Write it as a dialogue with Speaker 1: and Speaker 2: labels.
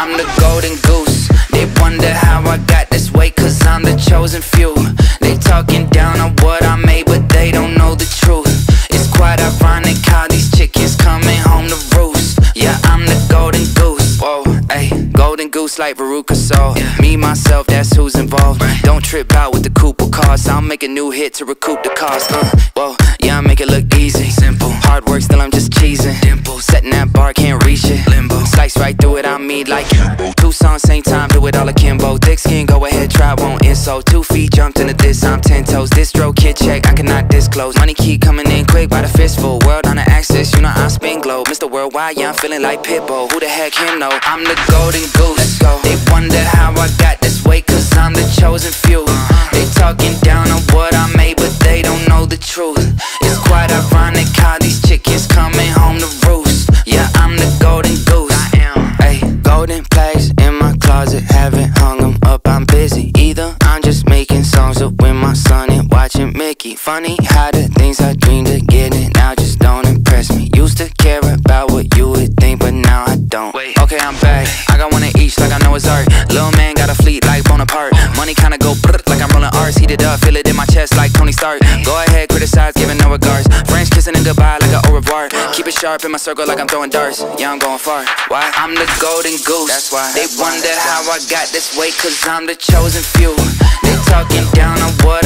Speaker 1: I'm the golden goose. They wonder how I got this way, cause I'm the chosen few. They talking down on what I made, but they don't know the truth. It's quite ironic how these chickens coming home to roost. Yeah, I'm the golden goose. Whoa, ayy, golden goose like Veruca Salt. Me, myself, that's who's involved. Don't trip out with the Cooper cost. I'll make a new hit to recoup the cost. Uh, whoa, yeah, I make it look easy. Simple. Hard work, still I'm just cheesing. Dimple. Setting that bar, can't reach it. Limbo. Slice right through it, Mean like Two songs, same time, do it all akimbo. Thick skin, go ahead, try, won't insult. Two feet jumped into this, I'm ten toes. This stroke, kid check, I cannot disclose. Money keep coming in quick by the fistful. World on the axis, you know I spin globe. Mr. Worldwide, yeah, I'm feeling like Pitbull. Who the heck him know? I'm the golden goose. Let's go. They wonder Golden plaques in my closet, haven't hung them up. I'm busy. Either I'm just making songs up with my son and watching Mickey. Funny how the things I dreamed of getting now just don't impress me. Used to care about what you would think, but now I don't. Wait. Okay, I'm back. I got one of each, like I'm Noah's Ark. Little man got a fleet like Bonaparte. Money kinda go Go ahead, criticize, giving no regards. French kissing and goodbye like a au revoir. Keep it sharp in my circle like I'm throwing darts. Yeah, I'm going far. Why? I'm the golden goose. That's why. They wonder how I got this way, cause I'm the chosen few. They talking down on what